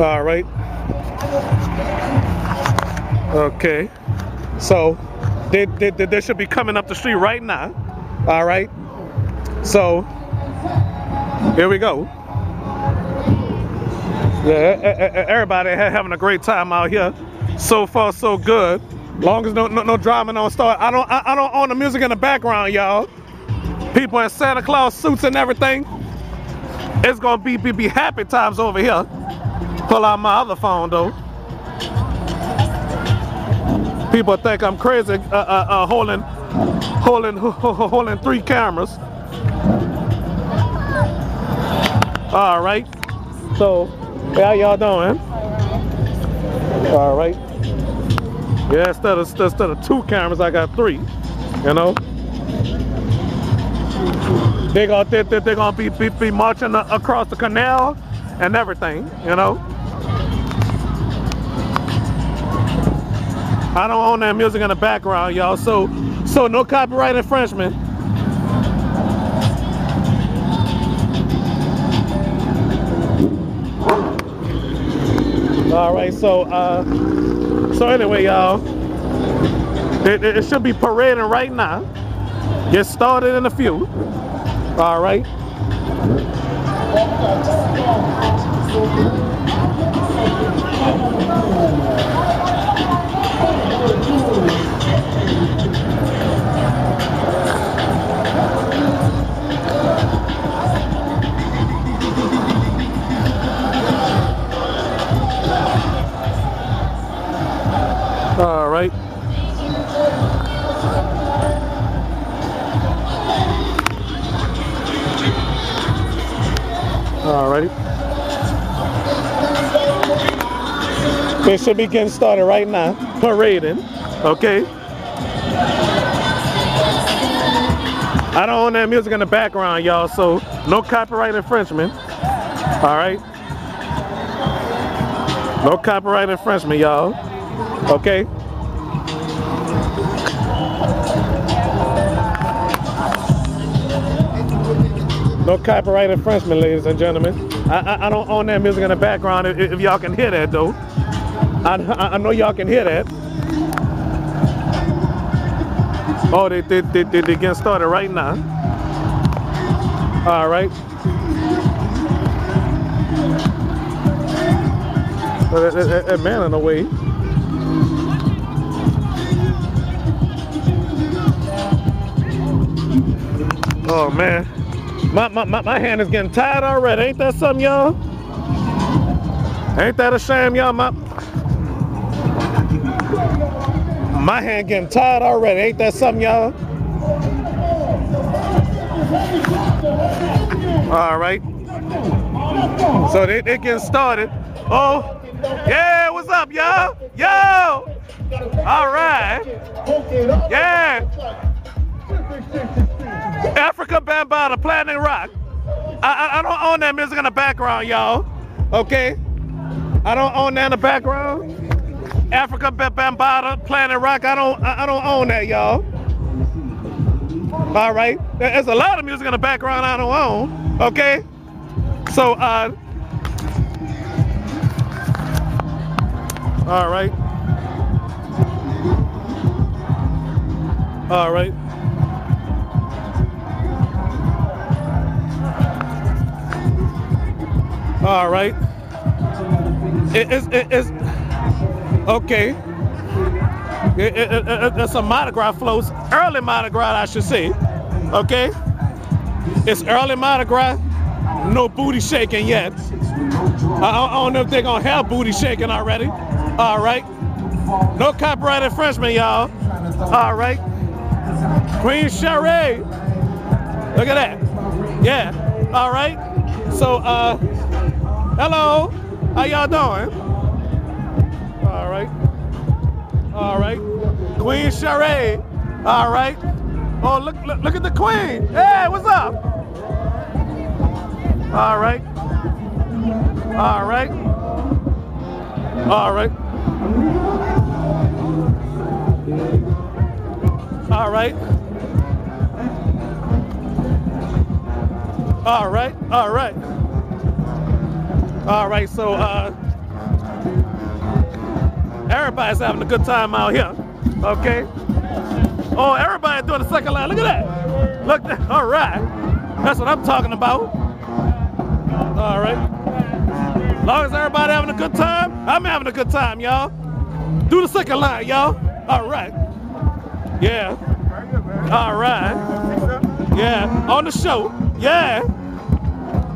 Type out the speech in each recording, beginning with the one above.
All right. Okay. So they, they, they should be coming up the street right now. All right. So here we go. Yeah, everybody having a great time out here. So far, so good. Long as no no, no drama don't start. I don't I, I don't own the music in the background, y'all. People in Santa Claus suits and everything. It's gonna be be, be happy times over here. Pull out my other phone though. People think I'm crazy uh, uh, uh, holding holding holding three cameras. All right. So, how y'all doing? All right. Yeah, instead of instead of two cameras, I got three. You know. They gonna they, they, gonna be, be be marching across the canal and everything. You know. I don't own that music in the background, y'all. So so no copyright infringement. All right, so uh, so anyway, y'all, it, it should be parading right now. Get started in a few. All right. Right. All righty. They should be getting started right now. Parading. Okay. I don't own that music in the background, y'all, so no copyright infringement. All right. No copyright infringement, y'all. Okay. No copyright infringement, ladies and gentlemen. I, I, I don't own that music in the background. If, if y'all can hear that, though, I, I know y'all can hear that. Oh, they they they they, they getting started right now. All right. Uh, that, that- that man in the way. Oh man, my, my, my, my hand is getting tired already. Ain't that something, y'all? Ain't that a shame, y'all? My my hand getting tired already. Ain't that something, y'all? All right. So they they getting started. Oh, yeah. What's up, y'all? Yo. All right. Yeah. Afrika Bambaataa, Planet Rock. I, I, I don't own that music in the background, y'all. Okay? I don't own that in the background. Afrika Ba- Bambaataa, Planet Rock. I don't I, I don't own that, y'all. All right. There's a lot of music in the background I don't own. Okay? So uh all right. All right. All right. It. It. Okay. It, it, it, it- it's a Mardi Gras floats. Early Mardi Gras, I should say. Okay. It's early Mardi Gras. No booty shaking yet. I, I I don't know if they're gonna have booty shaking already. All right. No copyright infringement, y'all. All right. Queen Sheree. Look at that. Yeah. All right. So, uh, hello. How y'all doing? All right. All right. Queen Sheree. All right. Oh, look, look, look at the queen. Hey, what's up? All right. All right. All right. All right. All right. All right. All right. So, uh, Everybody's having a good time out here. Okay. Oh, everybody doing the second line. Look at that. Look, that. all right. That's what I'm talking about. All right. Long as everybody having a good time, I'm having a good time, y'all. Do the second line, y'all. All right. Yeah. All right. Yeah. On the show. Yeah.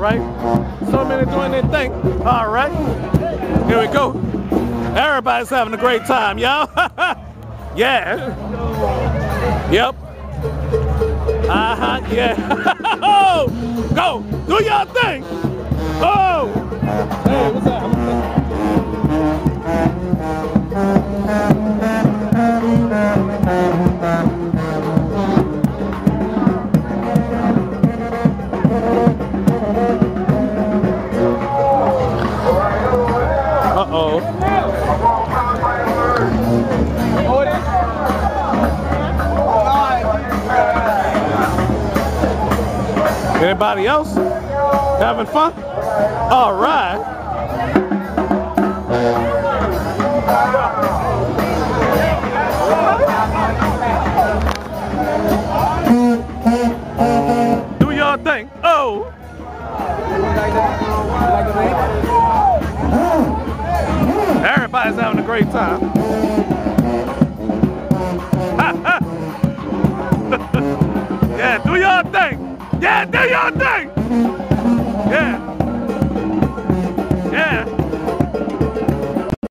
Right. So many doing their thing. All right. Here we go. Everybody's having a great time, y'all. yeah. Yep. Uh-huh, yeah. oh, go. Do your thing. Oh. Hey, what's up? Anybody else having fun? All right. Do your